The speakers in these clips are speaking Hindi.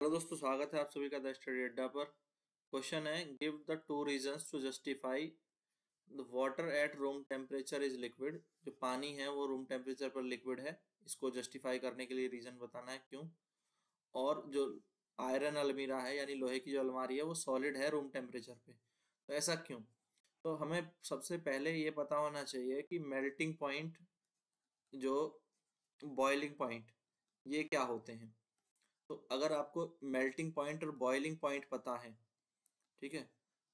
हेलो दोस्तों, स्वागत है आप सभी का द स्टडी अड्डा पर। क्वेश्चन है, give the two reasons to justify the water at room temperature is liquid. जो पानी है, वो रूम टेम्परेचर पर लिक्विड है। इसको जस्टिफाई करने के लिए रीजन बताना है क्यों? और जो आयरन अलमीरा है, यानी लोहे की जो अलमारी है, वो सॉलिड है रूम टेम्परेचर पे। तो ऐसा क्यों? तो हमें सबसे पहले ये पता होना चाहिए कि मेल्टिंग पॉइंट, जो बॉइलिंग पॉइंट, ये क्या होते हैं? तो अगर आपको मेल्टिंग पॉइंट और बॉइलिंग पॉइंट पता है, ठीक है?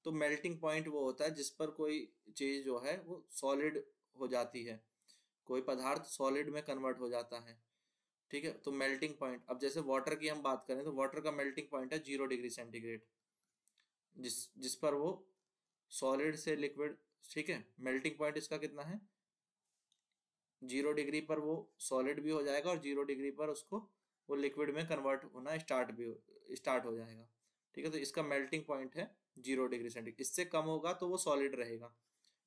तो मेल्टिंग पॉइंट वो होता है जिस पर कोई चीज़ जो है वो सॉलिड हो जाती है। कोई पदार्थ सॉलिड में कन्वर्ट हो जाता है, ठीक है? तो मेल्टिंग पॉइंट अब जैसे वाटर की हम बात करें तो वाटर का मेल्टिंग पॉइंट है ज़ीरो डिग्री सेंटीग्रेड जिस जिस पर वो सॉलिड से लिक्विड ठीक है? मेल्टिंग पॉइंट इसका कितना है? ज़ीरो डिग्री पर वो सॉलिड भी हो जाएगा और ज़ीरो डिग्री पर उसको वो लिक्विड में कन्वर्ट होना स्टार्ट भी स्टार्ट हो जाएगा। ठीक है तो इसका मेल्टिंग पॉइंट है ज़ीरो डिग्री सेंटीग्रेड इससे कम होगा तो वो सॉलिड रहेगा।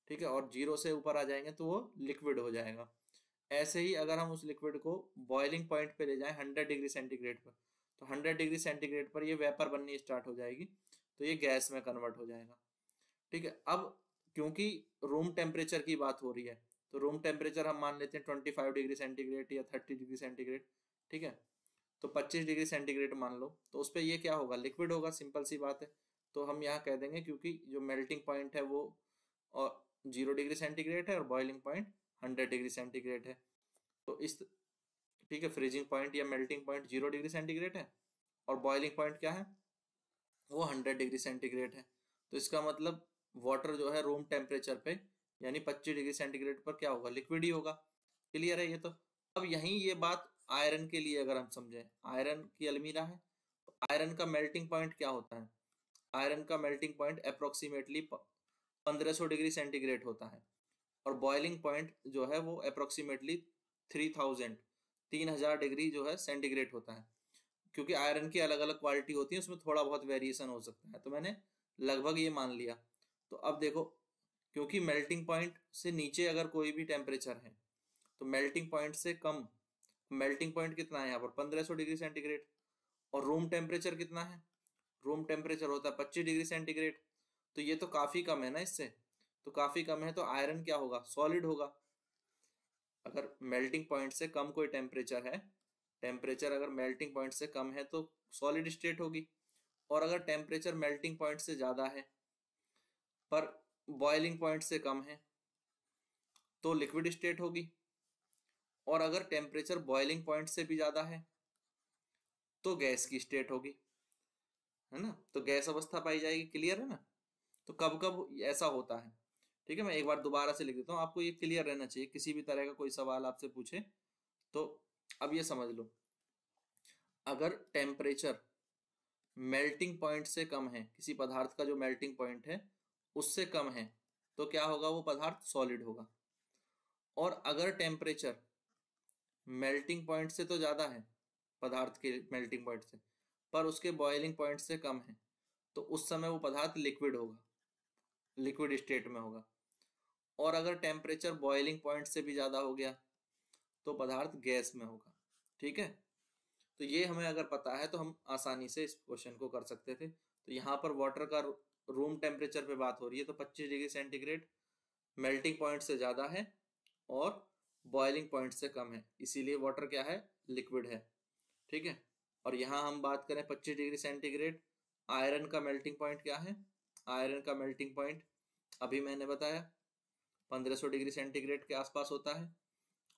ठीक है, और ज़ीरो से ऊपर आ जाएँगे तो वो लिक्विड हो जाएगा। ऐसे ही अगर हम उस लिक्विड को बॉइलिंग पॉइंट पे ले जाएँ हंड्रेड डिग्री सेंटीग्रेड पर तो हंड्रेड डिग्री सेंटीग्रेड पर ये वेपर बननी स्टार्ट हो जाएगी तो ये गैस में कन्वर्ट हो जाएगा। ठीक है, अब क्योंकि रूम टेम्परेचर की बात हो रही है तो रूम टेम्परेचर हम मान लेते हैं ट्वेंटी फाइव डिग्री सेंटीग्रेड या थर्टी डिग्री सेंटीग्रेड ठीक है तो 25 डिग्री सेंटीग्रेड मान लो तो उस पर यह क्या होगा? लिक्विड होगा, सिंपल सी बात है। तो हम यहाँ कह देंगे क्योंकि जो मेल्टिंग पॉइंट है वो और ज़ीरो डिग्री सेंटीग्रेड है और boiling point hundred degree centigrade है। तो इस, ठीक है, फ्रीजिंग पॉइंट या melting point zero degree centigrade है और बॉइलिंग पॉइंट क्या है? वो हंड्रेड डिग्री सेंटीग्रेड है। तो इसका मतलब वाटर जो है रूम टेम्परेचर पे, यानी पच्चीस डिग्री सेंटीग्रेड पर क्या होगा? लिक्विड ही होगा। क्लियर है ये तो? अब यहीं ये बात आयरन के लिए अगर हम समझें, आयरन की अलमीरा है तो आयरन का मेल्टिंग पॉइंट क्या होता है? आयरन का melting point approximately 1500 degree centigrade होता है। और बॉइलिंग पॉइंट जो है वो अप्रोक्सीमेटली 3000 3000 डिग्री जो है सेंटीग्रेड होता है। क्योंकि आयरन की अलग अलग क्वालिटी होती है, उसमें थोड़ा बहुत वेरिएशन हो सकता है। तो मैंने लगभग ये मान लिया। तो अब देखो, क्योंकि मेल्टिंग पॉइंट से नीचे अगर कोई भी टेम्परेचर है तो मेल्टिंग पॉइंट से कम मेल्टिंग पॉइंट कितना है यहाँ पर? 1500 डिग्री सेंटीग्रेड। और रूम टेम्परेचर कितना है? रूम टेम्परेचर होता है 25 डिग्री सेंटीग्रेड। तो ये तो काफ़ी कम है ना इससे? तो काफ़ी कम है तो आयरन क्या होगा? सॉलिड होगा। अगर मेल्टिंग पॉइंट से कम कोई टेम्परेचर है, टेम्परेचर अगर मेल्टिंग पॉइंट से कम है तो सॉलिड स्टेट होगी। और अगर टेम्परेचर मेल्टिंग पॉइंट से ज़्यादा है, पर बॉइलिंग पॉइंट से कम है तो लिक्विड स्टेट होगी। और अगर टेम्परेचर बॉइलिंग पॉइंट से भी ज़्यादा है तो गैस की स्टेट होगी, है ना? तो गैस अवस्था पाई जाएगी क्लियर है ना? तो कब कब ऐसा होता है, ठीक है? मैं एक बार दोबारा से लिख देता हूँ, आपको ये क्लियर रहना चाहिए, किसी भी तरह का कोई सवाल आपसे पूछे तो अब ये समझ लो। अगर टेम्परेचर मेल्टिंग पॉइंट से कम है, किसी पदार्थ का जो मेल्टिंग पॉइंट है, उससे कम है तो क्या होगा? वो पदार्थ सॉलिड होगा। और अगर टेम्परेचर मेल्टिंग पॉइंट से तो ज़्यादा है, पदार्थ के मेल्टिंग पॉइंट से, पर उसके बॉइलिंग पॉइंट से कम है। तो उस समय वो पदार्थ लिक्विड होगा, लिक्विड स्टेट में होगा। और अगर टेम्परेचर बॉइलिंग पॉइंट से भी ज़्यादा हो गया तो पदार्थ गैस में होगा, ठीक है? तो ये हमें अगर पता है तो हम आसानी से इस क्वेश्चन को कर सकते थे। तो यहाँ पर वाटर का रूम टेम्परेचर पे बात हो रही है तो 25 डिग्री सेंटीग्रेड मेल्टिंग पॉइंट से ज़्यादा है, और बॉइलिंग पॉइंट से कम है। इसीलिए वाटर क्या है? लिक्विड है। ठीक है? और यहाँ हम बात करें 25 डिग्री सेंटीग्रेड आयरन का मेल्टिंग पॉइंट क्या है? आयरन का मेल्टिंग पॉइंट अभी मैंने बताया 1500 डिग्री सेंटीग्रेड के आसपास होता है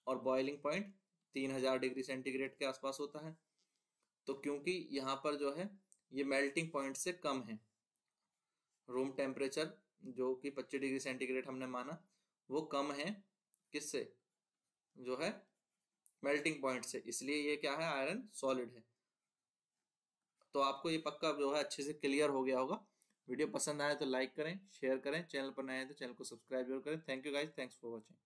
और बॉइलिंग पॉइंट 3000 डिग्री सेंटीग्रेड के आसपास होता है। तो क्योंकि यहाँ पर जो है, ये मेल्टिंग पॉइंट से कम है। रूम टेम्परेचर जो कि 25 डिग्री सेंटीग्रेड हमने माना, वो कम है। किससे? जो है मेल्टिंग पॉइंट से। इसलिए ये क्या है? आयरन सॉलिड है। तो आपको ये पक्का जो है अच्छे से क्लियर हो गया होगा। वीडियो पसंद आए तो लाइक करें शेयर करें। चैनल पर नए हैं तो चैनल को सब्सक्राइब ज़रूर करें। Thank you guys thanks for watching